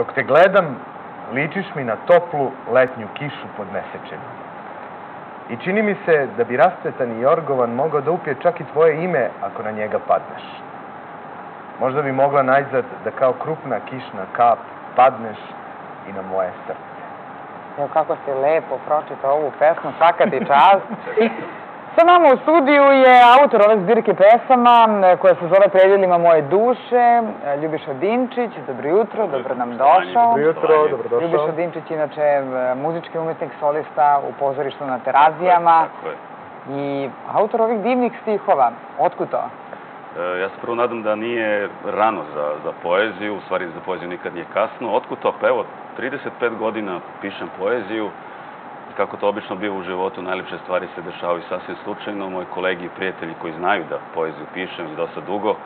Dok te gledam, ličiš mi na toplu letnju kišu pod mesečem. I čini mi se da bi rastretan Jorgovan mogao da upije čak i tvoje ime ako na njega padneš. Možda bi mogla najzad da kao krupna kišna kap padneš i na moje srce. Evo kako si lepo pročitao ovu pesmu, svaka ti čast. Sa nama u studiju je autor ove zbirke pesama e, koja se zove Predjelima moje duše, e, Ljubiša Dinčić. Dobro jutro, dobro nam došao. Dobro jutro, dobrodošao. Ljubiša Dinčić, inače e, muzički umetnik, solista u pozorištu na terazijama Tako je. i autor ovih divnih stihova. Otkud to? E, Ja se prvo nadam da nije rano za, za poeziju, u stvari za poeziju nikad nije kasno. Otkud to? Pa evo, 35 godina pišem poeziju. Kako to obično bio u životu, najlepše stvari se dešavaju sasvim slučajno. Moji kolegi i prijatelji koji znaju da poeziju pišem već dosta dugo,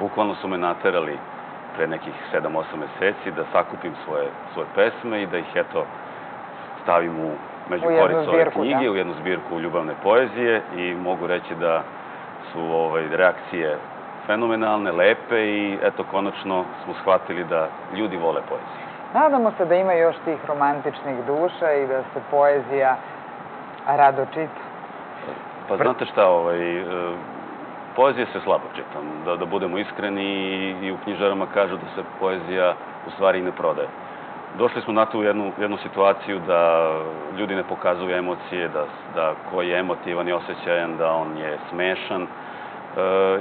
bukvalno su me naterali pre nekih 7-8 meseci da sakupim svoje, svoje pesme i da ih eto stavim u među koricu ove knjige, da? u jednu zbirku ljubavne poezije i mogu reći da su ovaj, reakcije fenomenalne, lepe i eto konačno smo shvatili da ljudi vole poeziju. Nadamo se da ima još tih romantičnih duša i da se poezija rado čita. Pa znate šta, ovaj, e, poezije se slabo čitam, da, da budemo iskreni i, i u knjižarama kažu da se poezija u stvari ne prodaje. Došli smo na tu jednu, jednu situaciju da ljudi ne pokazuju emocije, da, da ko je emotivan i osjećajan, da on je smešan. E,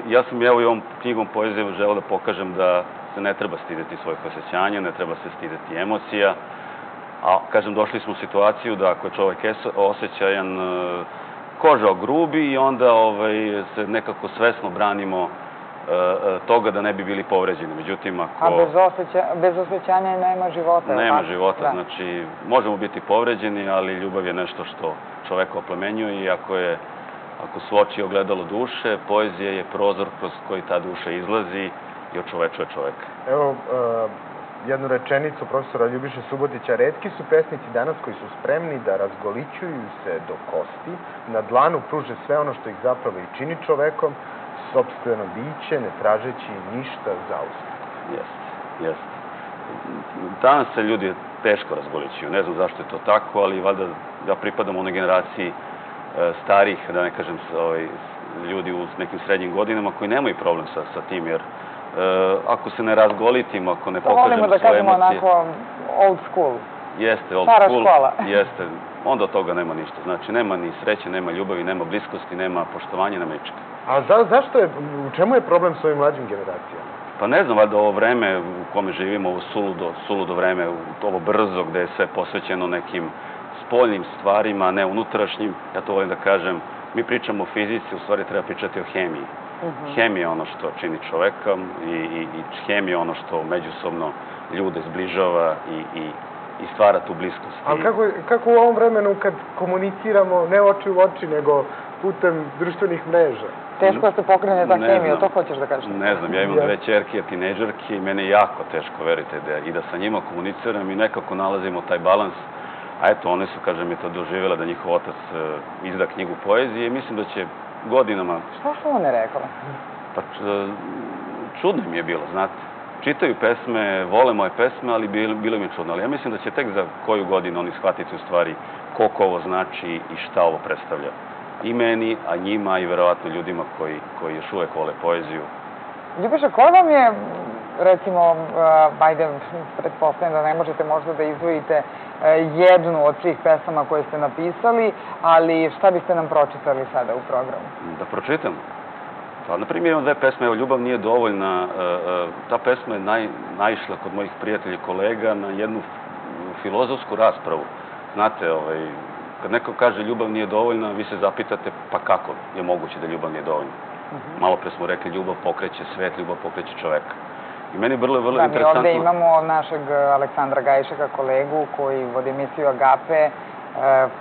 ja sam evo i ovom knjigom poezije želeo da pokažem da se ne treba stideti svojih osjećanja, ne treba se stideti emocija. A, kažem, došli smo u situaciju da ako je čovek osjećajan, e, koža ogrubi i onda ovaj, se nekako svesno branimo e, e, toga da ne bi bili povređeni. Međutim, ako... A bez, osjeća, bez osjećanja nema života. Nema tako? života, Da. znači možemo biti povređeni, ali ljubav je nešto što čoveka oplemenjuje i ako je ako su oči ogledalo duše, poezija je prozor kroz koji ta duša izlazi i očovečuje čoveka. Evo, uh, jednu rečenicu profesora Ljubiše Subotića. Redki su pesnici danas koji su spremni da razgolićuju se do kosti, na dlanu pruže sve ono što ih zapravo i čini čovekom, sobstveno biće, ne tražeći ništa za uspeh. Jeste, jeste. Danas se ljudi teško razgolićuju, ne znam zašto je to tako, ali valjda ja pripadam onoj generaciji e, starih, da ne kažem, ovaj, ljudi u nekim srednjim godinama koji nemaju problem sa, sa tim, jer ako se ne razgolitim, ako ne To volimo pokažem da svoje kažemo emocije... onako old school. Jeste, old Stara school, škola. jeste, onda od toga nema ništa. Znači, nema ni sreće, nema ljubavi, nema bliskosti, nema poštovanja, nema ničega. A za, zašto je, u čemu je problem s ovim mlađim generacijama? Pa ne znam, valjda ovo vreme u kome živimo, ovo suludo, suludo vreme, ovo brzo gde je sve posvećeno nekim spoljnim stvarima, a ne unutrašnjim, ja to volim da kažem, mi pričamo o fizici, u stvari treba pričati o hemiji. Hemija je ono što čini čoveka i, i, i hemija je ono što međusobno ljude zbližava i, i, i stvara tu bliskost. Ali kako, kako u ovom vremenu kad komuniciramo ne oči u oči, nego putem društvenih mreža? Teško da se pokrene ta hemija, to hoćeš da kažeš? Ne znam, ja imam dve čerke, tinejdžerke i meni je jako teško, verite, da i da sa njima komuniciram i nekako nalazimo taj balans. A eto, one su, kažem, i to doživjela da njihov otac e, izda knjigu poezije i mislim da će godinama, Šta su one rekla? pa č- čudno mi je bilo, znate. Čitaju pesme, vole moje pesme, ali bilo, bilo mi je čudno. Ali ja mislim da će tek za koju godinu oni shvatiti u stvari koliko ovo znači i šta ovo predstavlja. I meni, a njima i verovatno ljudima koji, koji još uvek vole poeziju. Ljubiša, koja vam je, recimo, uh, ajde, pretpostavljam da ne možete možda da izdvojite uh, jednu od svih pesama koje ste napisali, ali šta biste nam pročitali sada u programu? Da pročitam. Pa, na primjer, imam dve pesme, evo, Ljubav nije dovoljna. e, e, Ta pesma je naj, naišla kod mojih prijatelja i kolega na jednu filozofsku raspravu. Znate, ovaj, kad neko kaže ljubav nije dovoljna, vi se zapitate pa kako je moguće da ljubav nije dovoljna. Malo pre smo rekli ljubav pokreće svet, ljubav pokreće čoveka. I meni je vrlo, vrlo Da, mi interesantno... ovde imamo našeg uh, Aleksandra Gajšeka, kolegu, koji vodi emisiju Agape, uh,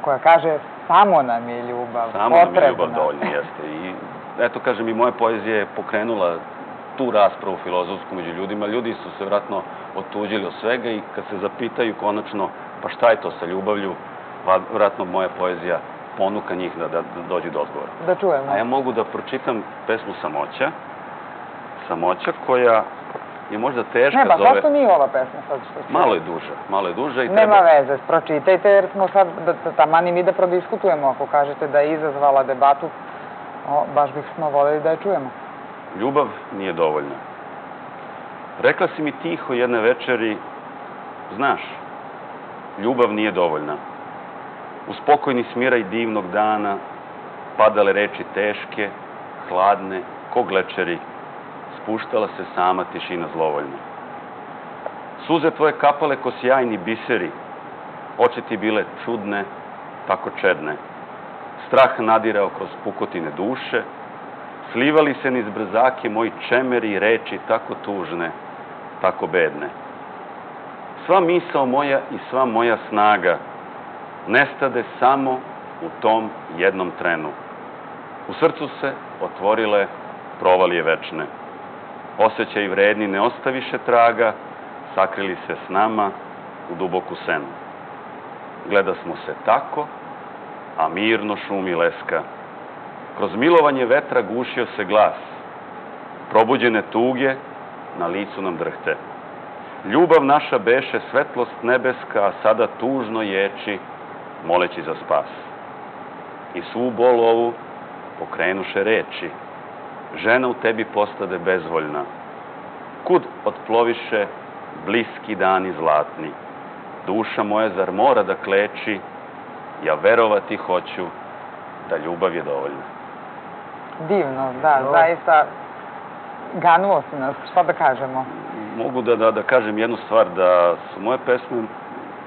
koja kaže samo nam je ljubav Samo nam je potrebna. ljubav dovoljno, jeste. I eto, kažem, i moja poezija je pokrenula tu raspravu filozofsku među ljudima. Ljudi su se vratno otuđili od svega i kad se zapitaju konačno pa šta je to sa ljubavlju, vratno moja poezija ponuka njih da, da, da dođu do odgovora. Da čujemo. A ja mogu da pročitam pesmu Samoća. Samoća koja je možda teška Ne, ba, za ove... zašto nije ova pesma sad što će? Malo je duže, malo je duže i Nema treba... veze, pročitajte jer smo sad, da, da, taman i mi da prodiskutujemo ako kažete da je izazvala debatu, o, baš bih smo voljeli da je čujemo. Ljubav nije dovoljna. Rekla si mi tiho jedne večeri, znaš, ljubav nije dovoljna. U spokojni smiraj divnog dana padale reči teške, hladne, ko glečeri, spuštala se sama tišina zlovoljna. Suze tvoje kapale ko sjajni biseri, oči ti bile čudne, tako čedne. Strah nadirao kroz pukotine duše, slivali se niz brzake moji čemeri i reči tako tužne, tako bedne. Sva misao moja i sva moja snaga nestade samo u tom jednom trenu. U srcu se otvorile provalije večne. Osećaj vredni ne ostaviše traga, sakrili se s nama u duboku senu. Gleda smo se tako, a mirno šumi leska. Kroz milovanje vetra gušio se glas. Probuđene tuge na licu nam drhte. Ljubav naša beše svetlost nebeska, a sada tužno ječi, moleći za spas. I svu bol ovu pokrenuše reči. Žena u tebi postade bezvoljna. Kud otploviše bliski dani zlatni. Duša moja zar mora da kleči, ja verovati hoću da ljubav je dovoljna. Divno, da, No. zaista ganuo si nas, šta da kažemo. Mogu da, da, da kažem jednu stvar, da su moje pesme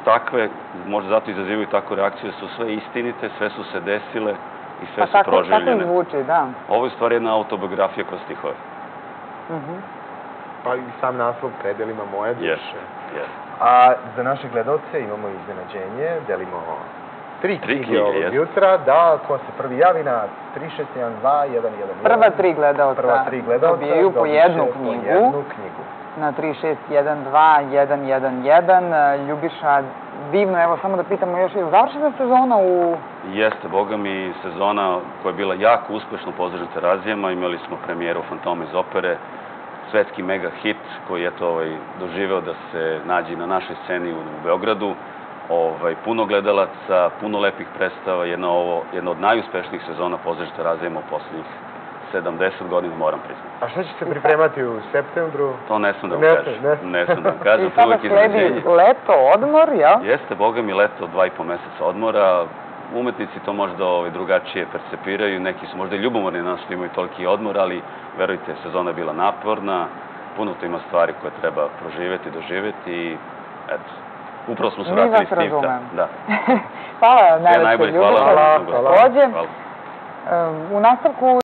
takve, možda zato izazivaju takvu reakciju, da su sve istinite, sve su se desile i sve Pa su tako, tako proživljene. zvuči, da. Ovo je stvar jedna autobiografija kroz stihove. Mhm. Pa i sam naslov Predelima moje duše. Yes, yes. A za naše gledalce imamo iznenađenje, delimo tri Tri knjige knjige, ovog jest. jutra, da, ko se prvi javi na 3612 111. Prva tri gledalca Prva tri gledalca dobijaju po jednu po knjigu. jednu knjigu. na 3612-111. Ljubiša, divno, evo samo da pitamo još, je završena sezona u... Jeste, boga mi, sezona koja je bila jako uspešna u pozdravu terazijama. Imali smo premijeru Fantoma iz opere, svetski mega hit koji je to ovaj, doživeo da se nađe na našoj sceni u, u Beogradu. Ovaj, puno gledalaca, puno lepih predstava, jedna, ovo, jedna od najuspešnijih sezona pozdravu terazijama u poslednjih 70 godina, moram priznati. A šta će se pripremati u septembru? To ne sam da vam Ne kažem. ne. Ne sam da vam kažem, I to je sada uvek iznenađenje. sledi leto, odmor, ja? Jeste, boga mi, leto, dva i po meseca odmora. Umetnici to možda ovaj, drugačije percepiraju, neki su možda i ljubomorni na nas što imaju toliki odmor, ali verujte, sezona je bila naporna, puno tu ima stvari koje treba proživeti, doživeti i eto, upravo smo se vratili s tim. razumem. Da. Hvala najbolje, Ljubiša. hvala. Hvala. Takođe, u nastavku